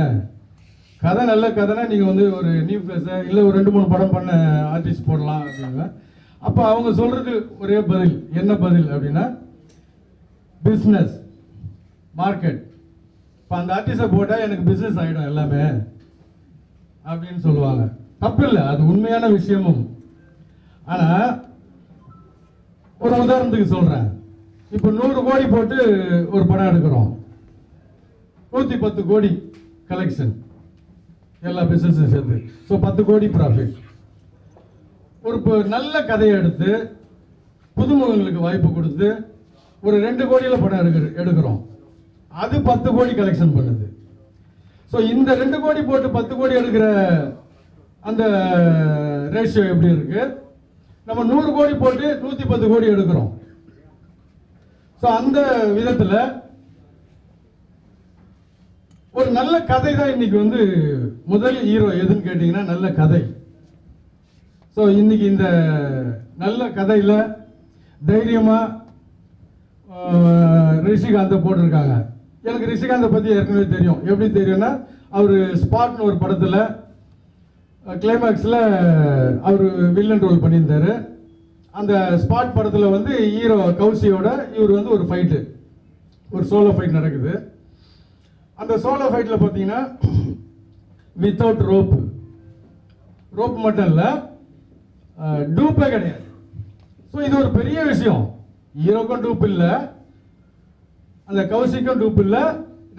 கதை நல்ல கதைனா நீங்கள் வந்து ஒரு நியூ ஃபேஸை இல்லை ஒரு ரெண்டு மூணு படம் பண்ண ஆர்டிஸ்ட் போடலாம் அப்படின்னா அப்போ அவங்க சொல்கிறது ஒரே பதில். என்ன பதில் அப்படின்னா பிஸ்னஸ் மார்க்கெட் இப்போ அந்த ஆர்டிஸ்டை போட்டால் எனக்கு பிஸ்னஸ் ஆகிடும் எல்லாமே அப்படின்னு சொல்லுவாங்க. தப்பு இல்லை அது உண்மையான விஷயமும். ஆனால் ஒரு உதாரணத்துக்கு சொல்கிறேன் இப்போ நூறு கோடி போட்டு ஒரு படம் எடுக்கிறோம். நூற்றி பத்து கோடி கலெக்ஷன் எல்லா பிஸ்னஸும் சேர்ந்து. ஸோ பத்து கோடி ப்ராஃபிட் ஒரு நல்ல கதையை எடுத்து புதுமுகங்களுக்கு வாய்ப்பு கொடுத்து ஒரு ரெண்டு கோடியில் படம் எடுக்கிற எடுக்கிறோம். அது பத்து கோடி கலெக்ஷன் பண்ணுது. ஸோ இந்த ரெண்டு கோடி போட்டு பத்து கோடி எடுக்கிற அந்த ரேஷியோ எப்படி இருக்கு? நம்ம நூறு கோடி போட்டு நூற்றி பத்து கோடி எடுக்கிறோம். ஸோ அந்த விதத்தில் ஒரு நல்ல கதை தான் இன்னைக்கு வந்து முதல் ஹீரோ எதுன்னு கேட்டிங்கன்னா நல்ல கதை. ஸோ இன்னைக்கு இந்த நல்ல கதையில் தைரியமாக ரிஷிகாந்தை போட்டிருக்காங்க. எனக்கு ரிஷிகாந்தை பற்றி ஏற்கனவே தெரியும். எப்படி தெரியும்னா அவர் ஸ்பாட்னு ஒரு படத்தில் கிளைமேக்ஸில் அவர் வில்லன் ரோல் பண்ணியிருந்தார். அந்த ஸ்பாட் படத்தில் வந்து ஹீரோ கௌசியோட இவர் வந்து ஒரு ஃபைட்டு ஒரு சோலோ ஃபைட் நடக்குது. அந்த சோலோ ஃபைட்டில் பார்த்தீங்கன்னா வித்தவுட் ரோப் ரோப் மட்டும் இல்லை டூப்பே கிடையாது. ஸோ இது ஒரு பெரிய விஷயம். ஹீரோக்கும் டூப் இல்லை அந்த கௌசிக்கும் டூப் இல்லை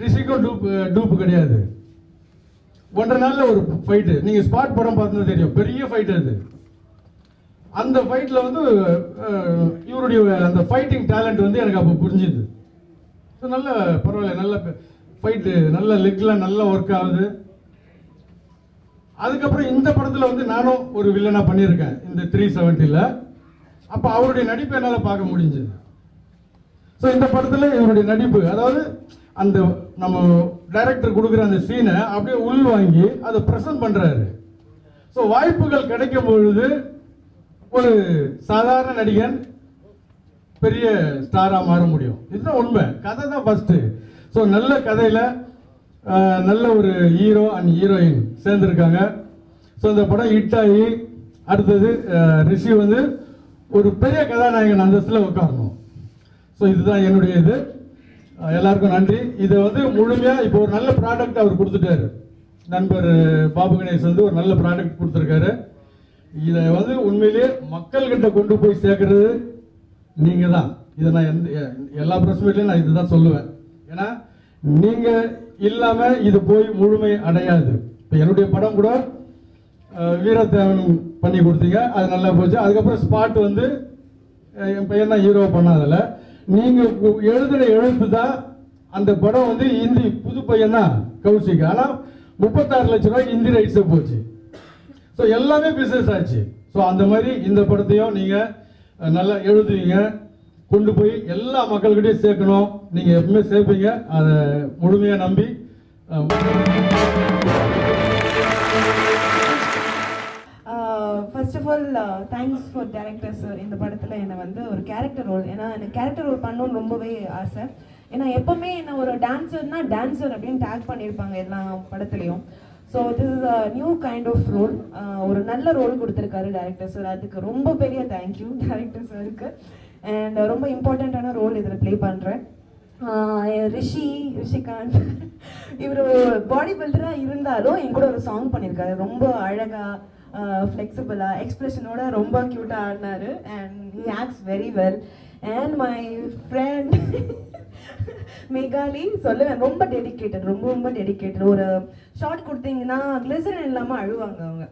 ரிஷிக்கும் டூப் டூப் கிடையாது. ஒன்றரை நாளில் ஒரு ஃபைட்டு நீங்கள் ஸ்பாட் படம் பார்த்தா தெரியும். பெரிய ஃபைட் அது. அந்த ஃபைட்டில் வந்து இவருடைய அந்த ஃபைட்டிங் டேலண்ட் வந்து எனக்கு அப்போ புரிஞ்சுது. ஸோ நல்ல பரவாயில்ல நல்ல போயிட்டு நல்ல லெக்லாம் நல்ல ஒர்க் ஆகுது. அதுக்கப்புறம் இந்த படத்தில் வந்து நானும் ஒரு வில்லனாக பண்ணியிருக்கேன் இந்த த்ரீ செவன்ட்டியில் அப்போ அவருடைய நடிப்பை என்னால் பார்க்க முடிஞ்சுது. ஸோ இந்த படத்தில் இவருடைய நடிப்பு அதாவது அந்த நம்ம டைரக்டர் கொடுக்குற அந்த சீனை அப்படியே உள் வாங்கி அதை ப்ரெசன்ட் பண்ணுறாரு ஸோ வாய்ப்புகள் கிடைக்கும் பொழுது ஒரு சாதாரண நடிகன் பெரிய ஸ்டாராக மாற முடியும். இதுதான் உண்மை. கதை தான் ஃபஸ்ட்டு ஸோ நல்ல கதையில் நல்ல ஒரு ஹீரோ அண்ட் ஹீரோயின் சேர்ந்துருக்காங்க. ஸோ இந்த படம் ஹிட் ஆகி அடுத்தது ரிஷி வந்து ஒரு பெரிய கதாநாயகன் அந்தஸ்தில் உட்காரணும். ஸோ இதுதான் என்னுடைய இது. எல்லாருக்கும் நன்றி. இதை வந்து முழுமையாக இப்போ ஒரு நல்ல ப்ராடக்ட் அவர் கொடுத்துட்டாரு. நண்பர் பாபு கணேஷ் வந்து ஒரு நல்ல ப்ராடக்ட் கொடுத்துருக்காரு. இதை வந்து உண்மையிலேயே மக்கள்கிட்ட கொண்டு போய் சேர்க்கறது நீங்கள் தான் இதை நான் எந்த எல்லா ப்ரெஸ் நான் இதுதான் சொல்லுவேன். ஏன்னா நீங்க இல்லாம இது போய் முழுமை அடையாது. இப்போ என்னுடைய படம் கூட வீரத்தேவன் பண்ணி கொடுத்தீங்க. அது நல்லா போச்சு. அதுக்கப்புறம் ஸ்பாட் வந்து என் பையன் தான் ஹீரோ பண்ணாதில்ல நீங்கள் எழுதுகிற எழுத்து தான் அந்த படம் வந்து ஹிந்தி புது பையன் தான் கௌசிக் ஆனால் முப்பத்தாறு லட்ச ரூபாய்க்கு இந்தி ரைட்ஸை போச்சு. ஸோ எல்லாமே பிஸ்னஸ் ஆச்சு. ஸோ அந்த மாதிரி இந்த படத்தையும் நீங்கள் நல்லா எழுதுவீங்க. கொண்டு போய் எல்லா மக்கள்கிட்டையும் சேர்க்கணும். நீங்கள் எப்பவுமே சேர்ப்பீங்க. அதை முழுமையாக நம்பி first of all thanks for director sir இந்த படத்தில் என்னை வந்து ஒரு கேரக்டர் ரோல் ஏன்னா எனக்கு கேரக்டர் ரோல் பண்ணணும்னு ரொம்பவே ஆசை. ஏன்னா எப்பவுமே என்ன ஒரு டான்ஸர்னா டான்ஸர் அப்படின்னு டேக் பண்ணியிருப்பாங்க எல்லா படத்துலையும். So this is a new kind of role ஒரு நல்ல ரோல் கொடுத்துருக்காரு டேரக்டர் சார் அதுக்கு ரொம்ப பெரிய தேங்க்யூ டேரக்டர் சாருக்கு அண்ட் uh, ரொம்ப இம்பார்ட்டண்ட்டான ரோல் இதில் ப்ளே பண்ணுறேன் ரிஷி ரிஷிகாந்த். இவர் பாடி பில்டராக இருந்தாலும் என் கூட ஒரு சாங் பண்ணியிருக்காரு ரொம்ப அழகாக ஃப்ளெக்சிபிளாக எக்ஸ்பிரஷனோட ரொம்ப க்யூட்டாக ஆடினாரு. And he acts very well and my friend Megali சொல்லுவேன். ரொம்ப டெடிக்கேட்டட் ரொம்ப ரொம்ப டெடிக்கேட்டட் ஒரு ஷார்ட் கொடுத்தீங்கன்னா கிளிசரின் இல்லாமல் அழுவாங்க அவங்க.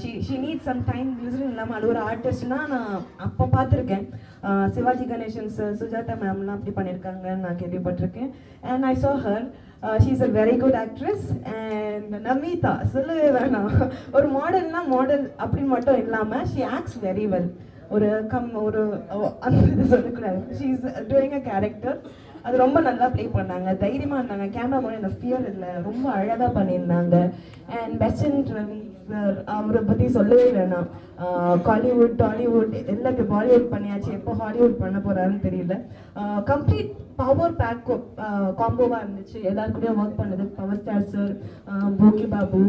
She she need some time glycerin இல்லாமல் அது ஒரு ஆர்டிஸ்ட்னா நான் அப்போ பார்த்துருக்கேன். சிவாஜி கணேசன் சார் சுஜாதா மேம்லாம் அப்படி பண்ணியிருக்காங்கன்னு நான் கேள்விப்பட்டிருக்கேன். And I saw her she is a very good actress and Namitha சொல்லவே வேணாம். ஒரு மாடல்னா மாடல் அப்படின்னு மட்டும் இல்லாமல் ஷீ ஆக்ட்ஸ் வெரி வெல் ஒரு கம் ஒரு அந்த இது சொல்லக்கூடாது. She is doing a character அது ரொம்ப நல்லா ப்ளே பண்ணாங்க. தைரியமாக இருந்தாங்க. கேமரா மூலம் இந்த ஃபியர் இல்லை ரொம்ப அழகாக பண்ணியிருந்தாங்க. அண்ட் பெஸ்டன் ரவி சார் அவரை பற்றி சொல்லவே வேணாம். காலிவுட் டாலிவுட் எல்லாத்தையும் பாலிவுட் பண்ணியாச்சு. எப்போ ஹாலிவுட் பண்ண போறாருன்னு தெரியல. கம்ப்ளீட் பவர் பேக் காம்போவாக இருந்துச்சு. எல்லாரு கூடயும் ஒர்க் பண்ணது power star sir Bogi Babu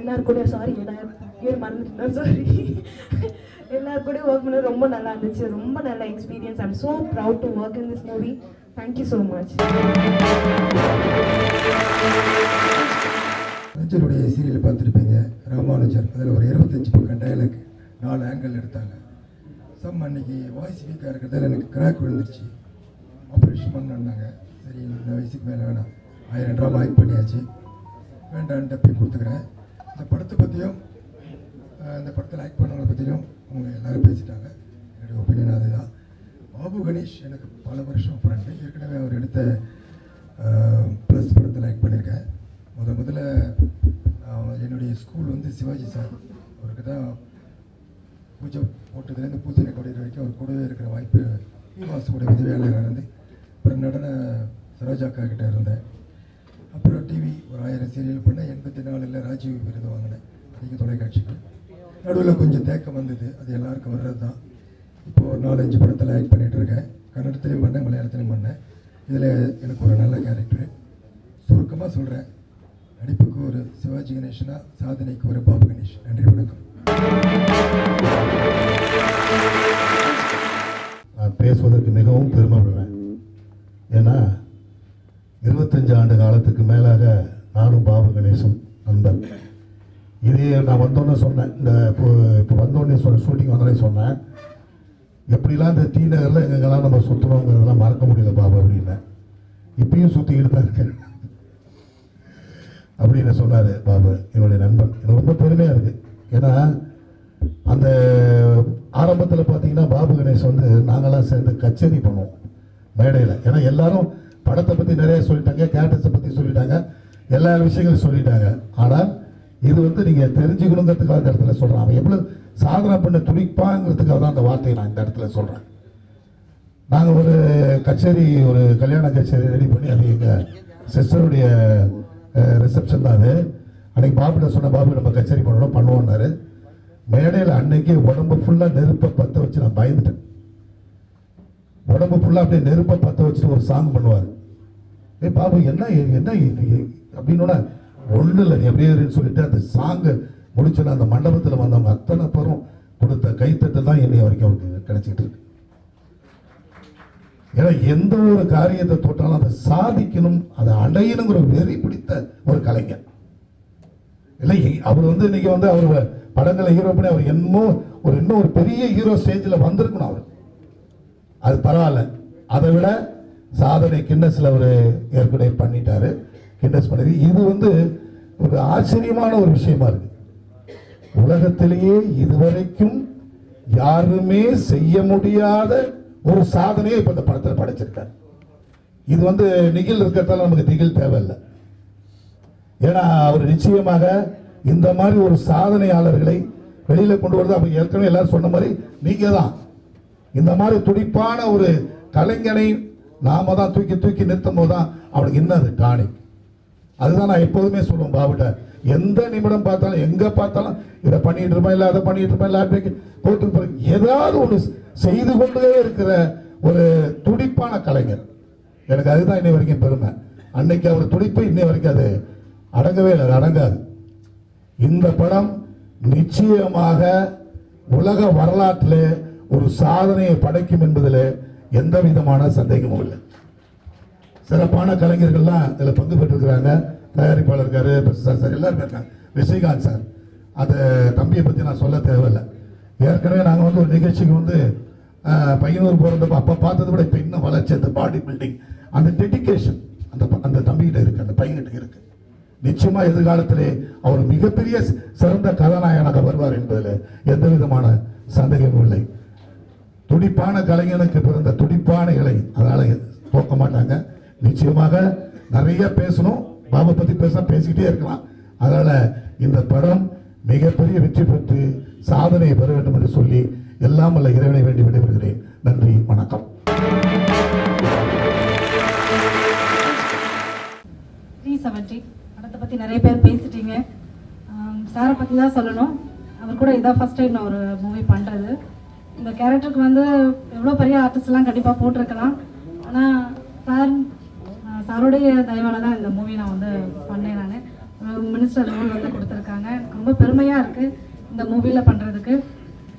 எல்லாரு கூட சாரி எல்லாரும் மறந்துட்டேன் சாரி எல்லாரு கூடயும் ஒர்க் பண்ணது ரொம்ப நல்லா இருந்துச்சு. ரொம்ப நல்ல experience I'm so proud to work in this movie thank you so much அமைச்சருடைய சீரியல் பார்த்துருப்பீங்க ராமானுஜர் அதில் ஒரு இருபத்தஞ்சி பக்கம் டயலாக் நாலு ஆங்கிள் எடுத்தாங்க. சம் அன்னைக்கு வாய்ஸ் வீக்காக இருக்கிறதால எனக்கு கிராக் விழுந்துருச்சு. ஆப்ரேஷன் பண்ணாங்க சரி இந்த வயசுக்கு மேலே வேணாம். ஆயிரம் ரூபா வாய்ப்பு பண்ணியாச்சு. வேண்டான்ட்டு அப்படி கொடுத்துக்கிறேன். இந்த படத்தை பற்றியும் இந்த படத்தில் ஆக்ட் பண்ணவங்களை பற்றியும் அவங்க எல்லாரும் பேசிட்டாங்க. என்னுடைய ஒப்பீனியன் அதுதான். பாபு கணேஷ் எனக்கு பல வருஷம் ஃப்ரெண்டு ஏற்கனவே அவர் எடுத்த ப்ளஸ் படத்தில் ஆக்ட் பண்ணியிருக்கேன் முத முதல்ல என்னுடைய ஸ்கூல் வந்து சிவாஜி சார் அவருக்கு தான் பூஜை போட்டதுலேருந்து பூஜை கொடையிற வரைக்கும் அவர் கூடவே இருக்கிற வாய்ப்பு வாசுவோட உதவியாளராக இருந்து அப்புறம் நடன சரோஜாக்கா கிட்டே இருந்தேன் அப்புறம் டிவி ஒரு ஆயிரம் சீரியல் பண்ணேன் எண்பத்தி நாலில் ராஜீவ் விருது வாங்கினேன். அதிக தொலைக்காட்சிக்கு நடுவில் கொஞ்சம் தேக்கம் வந்தது. அது எல்லாருக்கும் வர்றது தான் இப்போது ஒரு நாலஞ்சு படத்தில் ஆக்ட் பண்ணிகிட்ருக்கேன் இருக்கேன் பண்ணேன் மலையாளத்துலையும் பண்ணேன். இதில் எனக்கு ஒரு நல்ல கேரக்டர் சுருக்கமாக சொல்கிறேன் நடிப்புக்கு ஒரு சிவாஜி கணேசனா சாதனைக்கு ஒரு பாபு கணேஷ். நன்றி வணக்கம். நான் பேசுவதற்கு மிகவும் பெருமைப்படுறேன் ஏன்னா இருபத்தஞ்சு ஆண்டு காலத்துக்கு மேலாக நானும் பாபு கணேசும் நண்பன் இதே நான் வந்தோன்னே சொன்னேன். இந்த இப்போ இப்போ வந்தோடனே சொன்ன ஷூட்டிங் வந்தோடனே சொன்னேன். எப்படிலாம் இந்த டி நகரில் எங்கெங்கெல்லாம் நம்ம சுற்றுறோங்கிறதெல்லாம் மறக்க முடியல பாபு அப்படின்னேன் இப்பயும் சுற்றிக்கிட்டு தான் இருக்கேன். அப்படின்னு சொன்னார் பாபு என்னுடைய நண்பன். எனக்கு ரொம்ப பெருமையாக இருக்குது ஏன்னா அந்த ஆரம்பத்தில் பார்த்தீங்கன்னா பாபு கணேஷ் வந்து நாங்களாம் சேர்ந்து கச்சேரி பண்ணுவோம் மேடையில். ஏன்னா எல்லாரும் படத்தை பற்றி நிறைய சொல்லிட்டாங்க கேரக்டர்ஸை பற்றி சொல்லிட்டாங்க எல்லா விஷயங்களும் சொல்லிட்டாங்க. ஆனால் இது வந்து நீங்கள் தெரிஞ்சுக்கணுங்கிறதுக்காக இந்த இடத்துல சொல்கிறேன் அவன் எவ்வளோ சாதனை பண்ண துடிப்பாங்கிறதுக்காக தான் அந்த வார்த்தையை நான் இந்த இடத்துல சொல்கிறேன் நாங்கள் ஒரு கச்சேரி ஒரு கல்யாண கச்சேரி ரெடி பண்ணி அது எங்கள் சிஸ்டருடைய ரிசப்ஷன் தான் அது. அன்னைக்கு பாபுட சொன்ன பாபு நம்ம கச்சேரி பண்ணணும் பண்ணுவோம்னாரு. மேடையில் அன்னைக்கு உடம்பு ஃபுல்லாக நெருப்பை பற்ற வச்சு நான் பயந்துட்டேன். உடம்பு ஃபுல்லாக அப்படியே நெருப்பை பற்ற வச்சுட்டு ஒரு சாங் பண்ணுவார். ஏய் பாபு என்ன என்ன இது? ஒன்றும் இல்லை நீ சொல்லிட்டு அந்த சாங்கை முடிச்சோன்னா அந்த மண்டபத்தில் வந்தவங்க அத்தனை பேரும் கொடுத்த கைத்தட்டு தான் என்னை வரைக்கும் அவருக்கு கிடைச்சிட்டு இருக்கு. ஏன்னா எந்த ஒரு காரியத்தை தொட்டாலும் அதை சாதிக்கணும் அதை அடையணுங்கிற ஒரு வெறி பிடித்த ஒரு கலைஞர். இல்லை அவர் வந்து இன்னைக்கு வந்து அவர் படங்களை ஹீரோ பண்ணி அவர் என்னமோ ஒரு இன்னும் ஒரு பெரிய ஹீரோ ஸ்டேஜில் வந்திருக்கணும் அவர். அது பரவாயில்ல. அதை விட சாதனை கிண்ணஸில் அவர் ஏற்கனவே பண்ணிட்டாரு. இன்வெஸ்ட் பண்ணி இது வந்து ஒரு ஆச்சரியமான ஒரு விஷயமா இருக்கு. உலகத்திலேயே இதுவரைக்கும் யாருமே செய்ய முடியாத ஒரு சாதனையை இப்போ இந்த படத்தில் படைச்சிருக்கார். இது வந்து நிகில் இருக்கிறதால நமக்கு திகில் தேவையில்லை. ஏன்னா அவர் நிச்சயமாக இந்த மாதிரி ஒரு சாதனையாளர்களை வெளியில் கொண்டு வரது அவங்க ஏற்கனவே எல்லாரும் சொன்ன மாதிரி நீங்க தான் இந்த மாதிரி துடிப்பான ஒரு கலைஞனை நாம தான் தூக்கி தூக்கி நிறுத்தும் போது தான் அவனுக்கு இன்னும் அது டானிக் அதுதான் நான் எப்போதுமே சொல்லுவேன் பாபுட்ட. எந்த நிமிடம் பார்த்தாலும் எங்க பார்த்தாலும் இதை பண்ணிட்டு இருப்பேன் இல்லை அதை பண்ணிட்டு இருப்பேன் இல்லை அப்படியே கோர்ட்டுக்கு போறேன். ஏதாவது ஒன்று செய்து கொண்டே இருக்கிற ஒரு துடிப்பான கலைஞர். எனக்கு அதுதான் இன்னை வரைக்கும் பெருமை. அன்னைக்கு அவர் துடிப்பு இன்னை வரைக்கும் அது அடங்கவே இல்லை அது அடங்காது. இந்த படம் நிச்சயமாக உலக வரலாற்றில் ஒரு சாதனையை படைக்கும் என்பதில் எந்த விதமான சந்தேகமும் இல்லை. சிறப்பான கலைஞர்கள்லாம் இதில் பங்கு பெற்றிருக்கிறாங்க. தயாரிப்பாளர் இருக்காரு சார் சார் எல்லாருமே இருக்காங்க. விஜயகாந்த் சார். அந்த தம்பியை பற்றி நான் சொல்ல தேவையில்லை. ஏற்கனவே நாங்கள் வந்து ஒரு நிகழ்ச்சிக்கு வந்து பையனூர் போகிறப்ப அப்போ பார்த்ததை விட இப்போ இன்னும் வளர்ச்சி. அந்த பாடி பில்டிங் அந்த டெடிகேஷன் அந்த அந்த தம்பிகிட்ட இருக்குது அந்த பையன்கிட்ட இருக்குது நிச்சயமாக எதிர்காலத்திலே அவர் மிகப்பெரிய சிறந்த கதாநாயகனாக வருவார் என்பதில் எந்த விதமான சந்தேகமும் இல்லை. துடிப்பான கலைஞனுக்கு பிறந்த துடிப்பான இலை அதனால் போக்க மாட்டாங்க. நிச்சயமாக நிறைய பேசணும். பாபு பத்தி பேச பேசிக்கிட்டே இருக்கலாம். அதனால இந்த படம் மிகப்பெரிய வெற்றி பெற்று சாதனையை பெற வேண்டும் என்று சொல்லி எல்லாம் வல்ல இறைவனை வேண்டி விடைபெறுகிறேன். நன்றி வணக்கம். த்ரீ செவன்ட்டி படத்தை பற்றி நிறைய பேர் பேசிட்டீங்க. சாரை பற்றி தான் சொல்லணும். அவர் கூட இதான் ஃபர்ஸ்ட் டைம் நான் ஒரு மூவி பண்ணுறது இந்த கேரக்டருக்கு வந்து எவ்வளோ பெரிய ஆர்டிஸ்ட்லாம் கண்டிப்பாக போட்டிருக்கலாம். ஆனால் சார் சாருடைய தயவால தான் இந்த மூவி நான் வந்து பண்ணேன் நான். மினிஸ்டர் ரோல் வந்து கொடுத்துருக்காங்க. ரொம்ப பெருமையாக இருக்குது இந்த மூவியில் பண்ணுறதுக்கு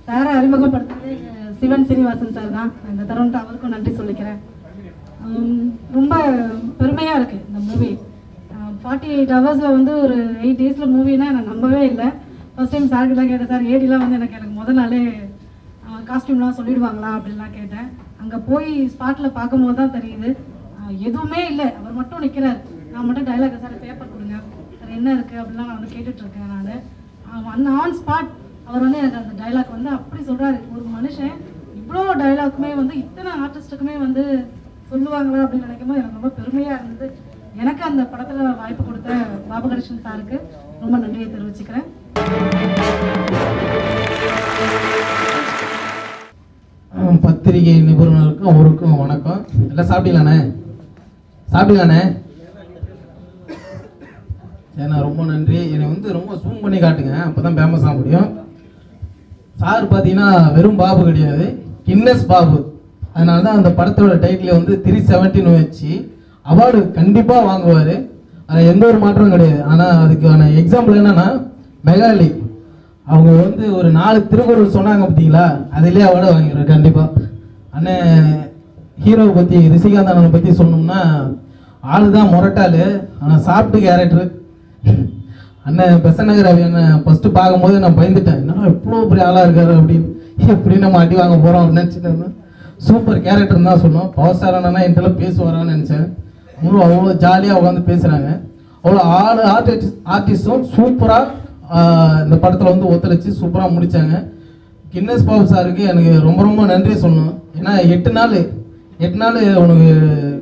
சாரை அறிமுகப்படுத்துறது சிவன் சீனிவாசன் சார் தான். இந்த தருணத்தை அவருக்கும் நன்றி சொல்லிக்கிறேன். ரொம்ப பெருமையாக இருக்குது இந்த மூவி ஃபார்ட்டி எயிட் ஹவர்ஸில் வந்து ஒரு எயிட் டேஸில் மூவினா நான் நம்பவே இல்லை. ஃபர்ஸ்ட் டைம் சார்கிட்ட தான் கேட்டேன் சார் ஏடிலாம் வந்து எனக்கு எனக்கு முதல் நாளே காஸ்டியூம்லாம் சொல்லிடுவாங்களா? அப்படின்லாம் கேட்டேன். அங்கே போய் ஸ்பாட்டில் பார்க்கும்போது தான் தெரியுது. எதுவுமே இல்லை. அவர் மட்டும் நிற்கிறார் நான் மட்டும் டைலாக் சார் பேப்பர் கொடுங்க. சார் என்ன இருக்குது அப்படிலாம் நான் வந்து கேட்டுட்ருக்கேன் நான். அன் ஆன் ஸ்பாட் அவர் வந்து எனக்கு அந்த டைலாக் வந்து அப்படி சொல்கிறாரு ஒரு மனுஷன் இவ்வளோ டைலாக்குமே டயலாக்குமே வந்து இத்தனை ஆர்டிஸ்ட்டுக்குமே வந்து சொல்லுவாங்களா அப்படின்னு நினைக்கும் போது எனக்கு ரொம்ப பெருமையாக இருந்தது. எனக்கு அந்த படத்தில் வாய்ப்பு கொடுத்த பாபு சாருக்கு ரொம்ப நன்றியை தெரிவிச்சுக்கிறேன். பத்திரிகை நிபுணருக்கும் அவருக்கும் வணக்கம். எல்லாம் சாப்பிட்டீங்களாண்ணே? சாப்பிட்டுக்கானே ஏன்னா ரொம்ப நன்றி. என்னை வந்து ரொம்ப ஜூம் பண்ணி காட்டுங்க. அப்போ தான் ஃபேமஸ் ஆக முடியும். சார் பார்த்தீங்கன்னா வெறும் பாபு கிடையாது. கின்னஸ் பாபு. அதனால தான் அந்த படத்தோட டைட்டில் வந்து த்ரீ செவன்ட்டின்னு வச்சு அவார்டு கண்டிப்பாக வாங்குவார். அதில் எந்த ஒரு மாற்றமும் கிடையாது. ஆனால் அதுக்கான எக்ஸாம்பிள் என்னன்னா மெகாலி. அவங்க வந்து ஒரு நாலு திருக்குறள் சொன்னாங்க பார்த்தீங்களா? அதிலே அவார்டு வாங்கிடுவார் கண்டிப்பாக அண்ணன் ஹீரோவை பற்றி ரிஷிகாந்த் அண்ணனை பற்றி சொன்னோம்னா ஆளு தான் முரட்டாள். ஆனால் சாப்பிட்டு கேரக்டரு அண்ணன் பெசநகர் ரவி அண்ணன் ஃபர்ஸ்ட் பார்க்கும்போது நான் பயந்துட்டேன். என்னடா இவ்வளோ பெரிய ஆளாக இருக்காரு அப்படின்னு. எப்படி நம்ம அடி வாங்க போகிறோம் அப்படின்னு நினச்சிட்டேன். சூப்பர் கேரக்டர் தான் சொன்னோம். பவர் ஸ்டார் அண்ணனா என்கிட்ட பேசுவாரான்னு நினச்சேன். அவங்களும் அவ்வளோ ஜாலியாக உட்காந்து பேசுகிறாங்க அவ்வளோ ஆறு ஆர்டிஸ்ட் ஆர்டிஸ்டும் சூப்பராக இந்த படத்தில் வந்து ஒத்துழைச்சி சூப்பராக முடித்தாங்க கின்னஸ் பாபு சாருக்கு எனக்கு ரொம்ப ரொம்ப நன்றி சொல்லணும். ஏன்னா எட்டு நாள் எட்டு நாள் உனக்கு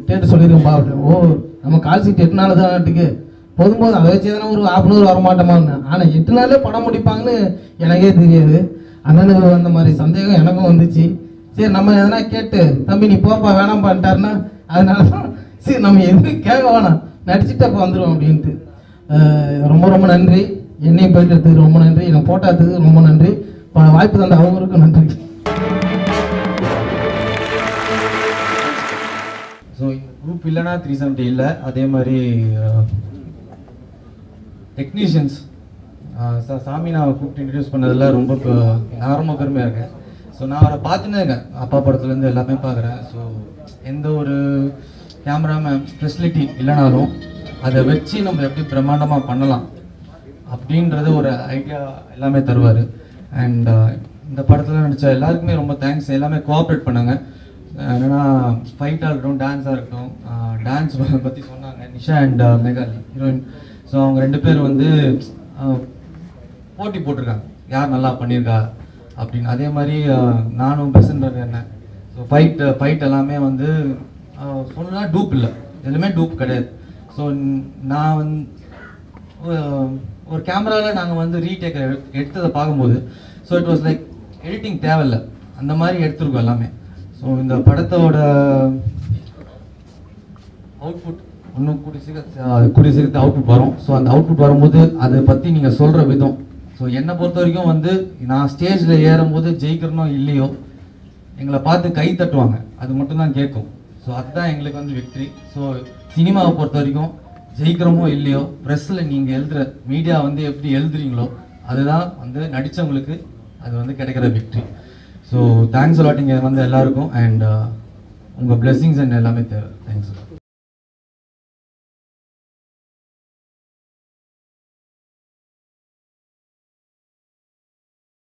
டேட்டு சொல்லியிருக்கேன் அப்படின்னு. ஓ நம்ம கால் சீட் எட்டு நாள் தான் நாட்டுக்கு போதும் போதும் அதை வச்சு தானே ஒரு ஹாஃப் அன் வர மாட்டோமான்னு ஆனால் எட்டு நாளே படம் முடிப்பாங்கன்னு எனக்கே தெரியாது. அண்ணனுக்கு வந்த மாதிரி சந்தேகம் எனக்கும் வந்துச்சு. சரி நம்ம எதனா கேட்டு தம்பி நீ போப்பா வேணாம் பண்ணிட்டாருன்னா அதனால தான் சரி நம்ம எதுவும் கேட்க வேணாம். நடிச்சுட்டு அப்போ வந்துடுவோம் அப்படின்ட்டு. ரொம்ப ரொம்ப நன்றி. என்னையும் போயிட்டு எடுத்ததுக்கு ரொம்ப நன்றி. என்னை போட்டோ எடுத்ததுக்கு ரொம்ப நன்றி. ப- வாய்ப்பு தந்த அவங்களுக்கும் நன்றி. குரூப் இல்லைன்னா த்ரீ செவன்ட்டி இல்லை. அதே மாதிரி டெக்னீஷியன்ஸ் சார் சாமி நான் கூப்பிட்டு இன்ட்ரடியூஸ் பண்ணதில் ரொம்ப ஆரம்ப பெருமையாக இருக்கேன் ஸோ நான் அவரை பார்த்துன்னு இருக்கேன். அப்பா படத்துலேருந்து எல்லாமே பார்க்குறேன். ஸோ எந்த ஒரு கேமராமேன் ஃபெசிலிட்டி இல்லைனாலும் அதை வச்சு நம்ம எப்படி பிரம்மாண்டமாக பண்ணலாம் அப்படின்றது ஒரு ஐடியா எல்லாமே தருவார். அண்ட் இந்த படத்தில் நடித்த எல்லாருக்குமே ரொம்ப தேங்க்ஸ் எல்லாமே கோஆப்ரேட் பண்ணாங்க. என்னன்னா ஃபைட்டாக இருக்கட்டும் டான்ஸாக இருக்கட்டும் டான்ஸ் பற்றி சொன்னாங்க Nisha and Megali heroine so அவங்க ரெண்டு பேர் வந்து போட்டி போட்டிருக்காங்க. யார் நல்லா பண்ணியிருக்கா அப்படின்னு. அதே மாதிரி நானும் பெசன்ட் என்ன. ஸோ ஃபைட் ஃபைட் எல்லாமே வந்து சொன்னால் டூப் இல்லை. எதுவுமே டூப் கிடையாது. ஸோ நான் வந்து ஒரு- கேமராவில் நாங்கள் வந்து ரீடேக் எடுத்ததை பார்க்கும்போது so it was like editing தேவையில்ல. அந்த மாதிரி எடுத்திருக்கோம் எல்லாமே. ஸோ இந்த படத்தோட அவுட்புட் இன்னும் கூடிய சீக்கிரம் கூடிய சீக்கிரத்தில் அவுட்புட் வரும். ஸோ அந்த அவுட்புட் வரும்போது அதை பற்றி நீங்கள் சொல்கிற விதம். ஸோ என்னை பொறுத்த வரைக்கும் வந்து நான் ஸ்டேஜில் ஏறும்போது ஜெயிக்கிறனோ இல்லையோ எங்களை பார்த்து கை தட்டுவாங்க. அது மட்டும்தான் கேட்கும். ஸோ அதுதான் எங்களுக்கு வந்து விக்ட்ரி ஸோ சினிமாவை பொறுத்த வரைக்கும் ஜெயிக்கிறோமோ இல்லையோ ப்ரெஸ்ஸில் நீங்கள் எழுதுற மீடியா வந்து எப்படி எழுதுறீங்களோ அதுதான் வந்து நடித்தவங்களுக்கு அது வந்து கிடைக்கிற விக்ட்ரி ஸோ தேங்க்ஸ் அலாட் இங்கே வந்து எல்லாருக்கும் அண்ட் uh, உங்கள் blessings அண்ட் எல்லாமே தேவை. தேங்க்ஸ்